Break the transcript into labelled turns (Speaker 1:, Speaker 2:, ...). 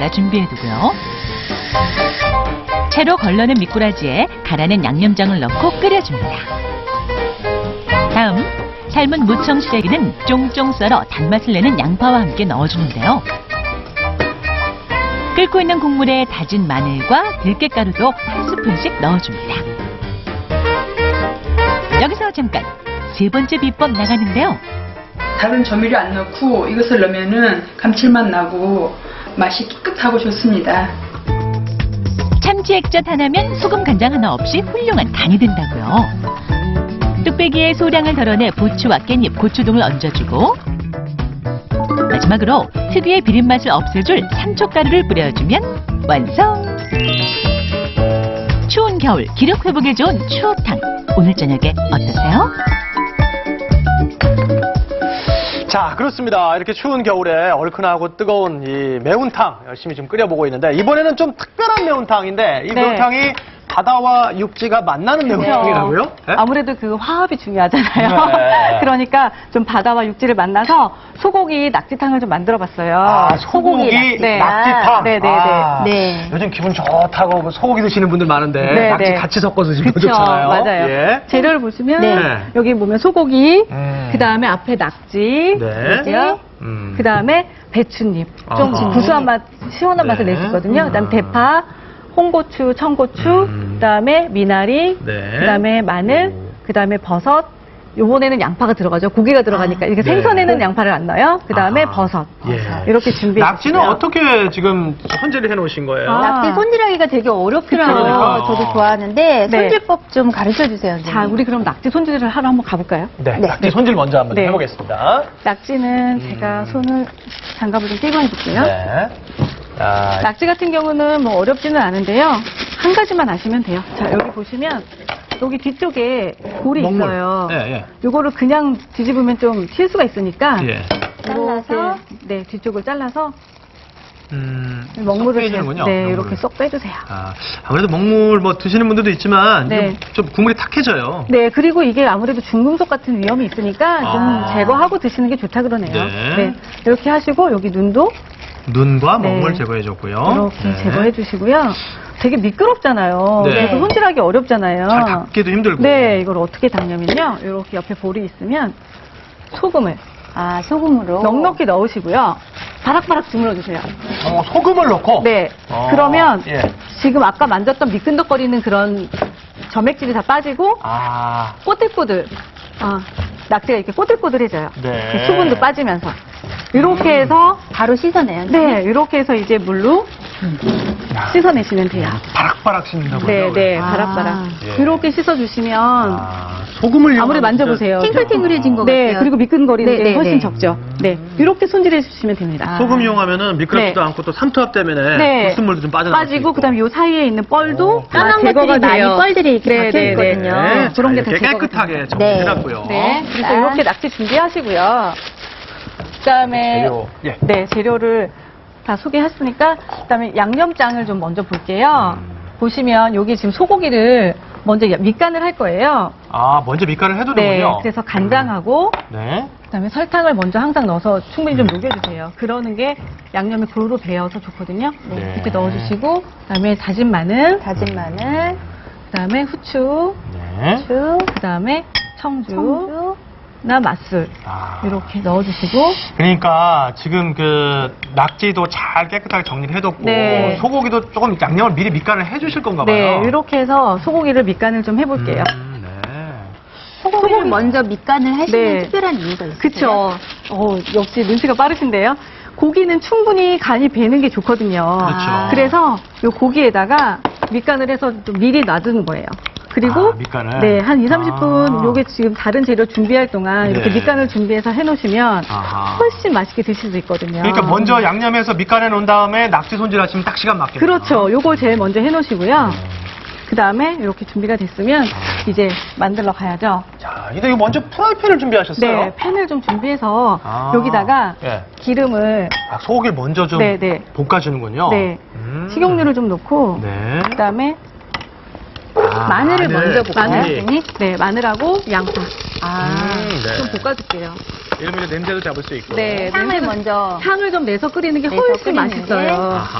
Speaker 1: 갈아 준비해두고요. 채로 걸러낸 미꾸라지에 갈아낸 양념장을 넣고 끓여줍니다. 다음 삶은 무청 시래기는 쫑쫑 썰어 단맛을 내는 양파와 함께 넣어주는데요. 끓고 있는 국물에 다진 마늘과 들깨가루도 한 스푼씩 넣어줍니다. 여기서 잠깐 세 번째 비법 나가는데요.
Speaker 2: 다른 조미료 안 넣고 이것을 넣으면은 감칠맛 나고 맛이 깨끗하고 좋습니다.
Speaker 1: 참치 액젓 하나면 소금 간장 하나 없이 훌륭한 간이 된다고요. 뚝배기에 소량을 덜어내 부추와 깻잎, 고추등을 얹어주고 마지막으로 특유의 비린맛을 없애줄 산초가루를 뿌려주면 완성! 추운 겨울 기력 회복에 좋은 추어탕 오늘 저녁에 어떠세요?
Speaker 3: 자, 그렇습니다. 이렇게 추운 겨울에 얼큰하고 뜨거운 이 매운탕 열심히 좀 끓여보고 있는데 이번에는 좀 특별한 매운탕인데 이
Speaker 4: 네.
Speaker 3: 매운탕이 바다와 육지가 만나는 매운탕이라고요? 네?
Speaker 4: 아무래도 그 화합이 중요하잖아요.
Speaker 3: 네.
Speaker 4: 그러니까 좀 바다와 육지를 만나서 소고기 낙지탕을 좀 만들어 봤어요.
Speaker 3: 아, 소고기
Speaker 4: 네.
Speaker 3: 낙지탕.
Speaker 4: 네, 네,
Speaker 3: 아,
Speaker 5: 네.
Speaker 3: 요즘 기분 좋다고 뭐 소고기 드시는 분들 많은데
Speaker 4: 네,
Speaker 3: 낙지
Speaker 4: 네.
Speaker 3: 같이 섞어서 드시면
Speaker 4: 그쵸,
Speaker 3: 좋잖아요.
Speaker 4: 맞아요.
Speaker 3: 예.
Speaker 4: 재료를 보시면
Speaker 3: 네.
Speaker 4: 여기 보면 소고기,
Speaker 3: 음.
Speaker 4: 그 다음에 앞에 낙지,
Speaker 3: 네.
Speaker 4: 그죠?
Speaker 3: 음.
Speaker 4: 그 다음에 배추잎, 좀
Speaker 3: 아하.
Speaker 4: 구수한 맛, 시원한 맛을
Speaker 3: 네.
Speaker 4: 낼수 있거든요. 그 다음에
Speaker 3: 음.
Speaker 4: 대파, 홍고추, 청고추,
Speaker 3: 음.
Speaker 4: 그 다음에 미나리,
Speaker 3: 네.
Speaker 4: 그 다음에 마늘,
Speaker 3: 오.
Speaker 4: 그 다음에 버섯, 요번에는 양파가 들어가죠. 고기가 들어가니까. 이렇게
Speaker 3: 네.
Speaker 4: 생선에는 양파를 안 넣어요. 그 다음에
Speaker 3: 아하.
Speaker 4: 버섯.
Speaker 3: 예.
Speaker 4: 이렇게 준비해
Speaker 3: 낙지는 어떻게 지금 손질을 해놓으신 거예요?
Speaker 4: 아.
Speaker 5: 낙지 손질하기가 되게 어렵더라고요.
Speaker 3: 그러니까요.
Speaker 5: 저도 좋아하는데
Speaker 4: 네.
Speaker 5: 손질법 좀 가르쳐 주세요.
Speaker 4: 자. 우리 그럼 낙지 손질을 하러 한번 가볼까요?
Speaker 3: 네,
Speaker 5: 네.
Speaker 3: 낙지 손질 먼저 한번
Speaker 4: 네.
Speaker 3: 해보겠습니다.
Speaker 4: 낙지는
Speaker 3: 음.
Speaker 4: 제가 손을 장갑을 좀 끼고 해볼게요.
Speaker 3: 네. 자,
Speaker 4: 낙지 같은 경우는 뭐 어렵지는 않은데요. 한 가지만 아시면 돼요. 자, 여기 보시면 여기 뒤쪽에 볼이
Speaker 3: 먹물.
Speaker 4: 있어요.
Speaker 3: 예, 예.
Speaker 4: 요거를 그냥 뒤집으면 좀 튈 수가 있으니까
Speaker 3: 예.
Speaker 5: 잘라서?
Speaker 4: 네, 뒤쪽을 잘라서
Speaker 3: 음,
Speaker 4: 먹물을
Speaker 3: 쏙 빼주는군요.
Speaker 4: 네,
Speaker 3: 먹물을.
Speaker 4: 이렇게 쏙 빼주세요.
Speaker 3: 아, 아무래도 먹물 뭐 드시는 분들도 있지만
Speaker 4: 네.
Speaker 3: 좀, 좀 국물이 탁해져요.
Speaker 4: 네, 그리고 이게 아무래도 중금속 같은 위험이 있으니까 좀
Speaker 3: 아.
Speaker 4: 제거하고 드시는 게 좋다 그러네요.
Speaker 3: 네.
Speaker 4: 이렇게 하시고 여기 눈도
Speaker 3: 눈과
Speaker 4: 네.
Speaker 3: 먹물 제거해줬고요.
Speaker 4: 이렇게
Speaker 3: 네.
Speaker 4: 제거해 주시고요. 되게 미끄럽잖아요.
Speaker 3: 네.
Speaker 4: 그래서 손질하기 어렵잖아요.
Speaker 3: 잘 닦기도 힘들고.
Speaker 4: 네, 이걸 어떻게 닦냐면요. 이렇게 옆에 볼이 있으면 소금을
Speaker 5: 아, 소금으로.
Speaker 4: 넉넉히 넣으시고요. 바락바락 주물러 주세요.
Speaker 3: 어, 소금을 넣고.
Speaker 4: 네.
Speaker 3: 어,
Speaker 4: 그러면
Speaker 3: 예.
Speaker 4: 지금 아까 만졌던 미끈덕거리는 그런 점액질이 다 빠지고
Speaker 3: 아,
Speaker 4: 꼬들꼬들. 아, 낙지가 이렇게 꼬들꼬들해져요.
Speaker 3: 네.
Speaker 4: 그 수분도 빠지면서. 이렇게 해서
Speaker 5: 바로 씻어내요.
Speaker 4: 네, 이렇게 해서 이제 물로 씻어내시면 돼요.
Speaker 3: 바락바락 씻는다고요?
Speaker 4: 네, 네,
Speaker 5: 아.
Speaker 4: 바락바락.
Speaker 3: 예.
Speaker 4: 이렇게 씻어주시면
Speaker 3: 아, 소금을
Speaker 4: 아무리
Speaker 3: 이용하면
Speaker 4: 만져보세요.
Speaker 5: ting글ting글해진 것
Speaker 4: 네,
Speaker 5: 같아요.
Speaker 4: 그리고 미끈거리는
Speaker 5: 네,
Speaker 4: 게
Speaker 5: 네,
Speaker 4: 훨씬
Speaker 5: 네.
Speaker 4: 적죠. 네, 이렇게 손질해 주시면 됩니다.
Speaker 3: 진짜 소금 이용하면은 미끄럽지도
Speaker 4: 네.
Speaker 3: 않고 또 삼투압 때문에
Speaker 4: 네.
Speaker 3: 불순물도 좀 빠져나갈 수
Speaker 4: 빠지고
Speaker 3: 있고.
Speaker 4: 그다음에 요 사이에 있는 뻘도
Speaker 3: 오,
Speaker 4: 다
Speaker 5: 까만
Speaker 4: 제거가
Speaker 5: 것들이 많이
Speaker 4: 돼요.
Speaker 5: 뻘들이 이렇게
Speaker 4: 네,
Speaker 5: 박혀
Speaker 4: 네, 네.
Speaker 5: 있거든요.
Speaker 3: 네,
Speaker 4: 그런 게 다
Speaker 3: 이렇게
Speaker 4: 제거가
Speaker 3: 깨끗하게
Speaker 4: 돼요.
Speaker 3: 정리해놨고요.
Speaker 4: 네, 그래서
Speaker 5: 아.
Speaker 4: 이렇게 낙지 준비하시고요. 그다음에
Speaker 3: 재료. 예.
Speaker 4: 네 재료를 다 소개했으니까 그다음에 양념장을 좀 먼저 볼게요.
Speaker 3: 음.
Speaker 4: 보시면 여기 지금 소고기를 먼저 밑간을 할 거예요.
Speaker 3: 아, 먼저 밑간을
Speaker 4: 네,
Speaker 3: 해두는군요.
Speaker 4: 그래서 간장하고
Speaker 3: 네.
Speaker 4: 그다음에 설탕을 먼저 항상 넣어서 충분히 좀 녹여주세요. 그러는 게 양념이 골고루 배어서 좋거든요.
Speaker 3: 네.
Speaker 4: 이렇게 넣어주시고 그다음에 다진 마늘,
Speaker 5: 다진 마늘,
Speaker 4: 그다음에 후추,
Speaker 3: 네.
Speaker 5: 주,
Speaker 4: 그다음에 청주,
Speaker 5: 청주.
Speaker 4: 나 맛술
Speaker 3: 아.
Speaker 4: 이렇게 넣어주시고
Speaker 3: 그러니까 지금 그 낙지도 잘 깨끗하게 정리를 해뒀고
Speaker 4: 네.
Speaker 3: 소고기도 조금 양념을 미리 밑간을 해주실 건가 봐요.
Speaker 4: 네 이렇게 해서 소고기를 밑간을 좀 해볼게요.
Speaker 3: 음, 네.
Speaker 5: 소고기를 먼저 밑간을 하시는
Speaker 4: 네.
Speaker 5: 특별한 이유가 있어요.
Speaker 4: 그쵸. 어, 역시 눈치가 빠르신데요. 고기는 충분히 간이 배는 게 좋거든요.
Speaker 3: 그렇죠.
Speaker 4: 그래서 이 고기에다가 밑간을 해서 좀 미리 놔두는 거예요. 그리고
Speaker 3: 아, 밑간을?
Speaker 4: 네, 한 2, 30분
Speaker 3: 아.
Speaker 4: 요게 지금 다른 재료 준비할 동안 이렇게
Speaker 3: 네.
Speaker 4: 밑간을 준비해서 해 놓으시면
Speaker 3: 아하.
Speaker 4: 훨씬 맛있게 드실 수 있거든요.
Speaker 3: 그러니까 먼저 양념해서 밑간해 놓은 다음에 낙지 손질하시면 딱 시간 맞겠네요.
Speaker 4: 그렇죠. 요거 제일 먼저 해 놓으시고요.
Speaker 3: 네.
Speaker 4: 그 다음에 이렇게 준비가 됐으면 이제 만들러 가야죠.
Speaker 3: 자, 근데 이거 먼저 프라이팬을 준비하셨어요?
Speaker 4: 네, 팬을 좀 준비해서
Speaker 3: 아.
Speaker 4: 여기다가
Speaker 3: 예.
Speaker 4: 기름을
Speaker 3: 아, 소고기를 먼저 좀
Speaker 4: 네, 네.
Speaker 3: 볶아주는군요.
Speaker 4: 네.
Speaker 3: 음.
Speaker 4: 식용유를 좀 넣고
Speaker 3: 네.
Speaker 4: 그 다음에
Speaker 3: 아,
Speaker 5: 마늘을 먼저 볶아요?
Speaker 4: 마늘? 네, 마늘하고 양파
Speaker 5: 아,
Speaker 3: 음, 네.
Speaker 4: 좀 볶아줄게요.
Speaker 3: 이러면 이제 냄새도 잡을 수 있고.
Speaker 4: 네,
Speaker 5: 향을
Speaker 4: 냄새-
Speaker 5: 먼저.
Speaker 4: 향을 좀 내서 끓이는 게
Speaker 5: 내서
Speaker 4: 훨씬
Speaker 5: 끓이는 게.
Speaker 4: 맛있어요.
Speaker 3: 아하.